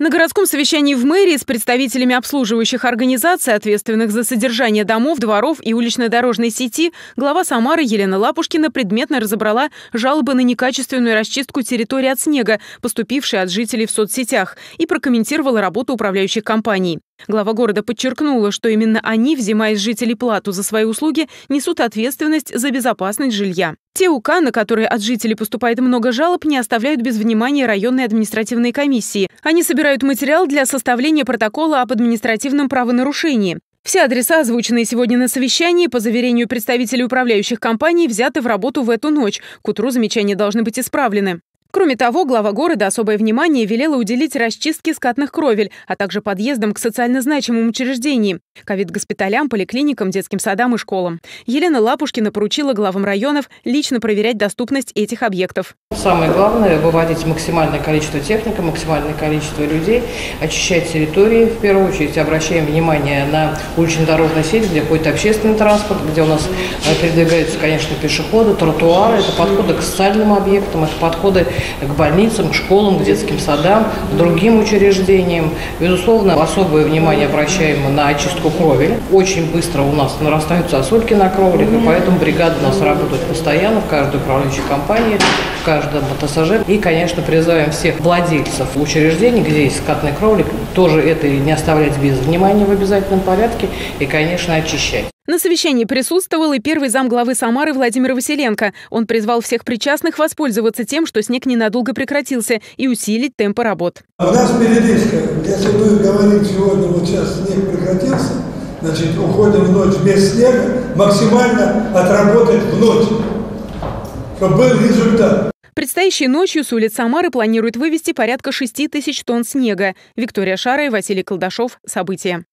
На городском совещании в мэрии с представителями обслуживающих организаций, ответственных за содержание домов, дворов и уличной дорожной сети, глава Самары Елена Лапушкина предметно разобрала жалобы на некачественную расчистку территории от снега, поступившие от жителей в соцсетях, и прокомментировала работу управляющих компаний. Глава города подчеркнула, что именно они, взимая из жителей плату за свои услуги, несут ответственность за безопасность жилья. Те УК, на которые от жителей поступает много жалоб, не оставляют без внимания районной административной комиссии. Они собирают материал для составления протокола об административном правонарушении. Все адреса, озвученные сегодня на совещании, по заверению представителей управляющих компаний, взяты в работу в эту ночь. К утру замечания должны быть исправлены. Кроме того, глава города особое внимание велела уделить расчистке скатных кровель, а также подъездам к социально значимым учреждениям, ковид-госпиталям, поликлиникам, детским садам и школам. Елена Лапушкина поручила главам районов лично проверять доступность этих объектов. Самое главное – выводить максимальное количество техники, максимальное количество людей, очищать территории. В первую очередь обращаем внимание на улично-дорожную сеть, где ходит общественный транспорт, где у нас э, передвигаются, конечно, пешеходы, тротуары. Это подходы к социальным объектам, это подходы к больницам, к школам, к детским садам, к другим учреждениям. Безусловно, особое внимание обращаем на очистку кровель. Очень быстро у нас нарастают сосульки на кровлях, и поэтому бригада у нас работает постоянно в каждой управляющей компании, в каждом ТСЖ. И, конечно, призываем всех владельцев учреждений, где есть скатный кровлик, тоже это не оставлять без внимания в обязательном порядке и, конечно, очищать. На совещании присутствовал и первый зам главы Самары Владимир Василенко. Он призвал всех причастных воспользоваться тем, что снег ненадолго прекратился, и усилить темпы работ. У нас передышка. Если мы говорим сегодня, вот сейчас снег прекратился, значит, уходим в ночь без снега, максимально отработать в ночь, чтобы был результат. Предстоящей ночью с улиц Самары планируют вывести порядка 6 тысяч тонн снега. Виктория Шара и Василий Колдашов. События.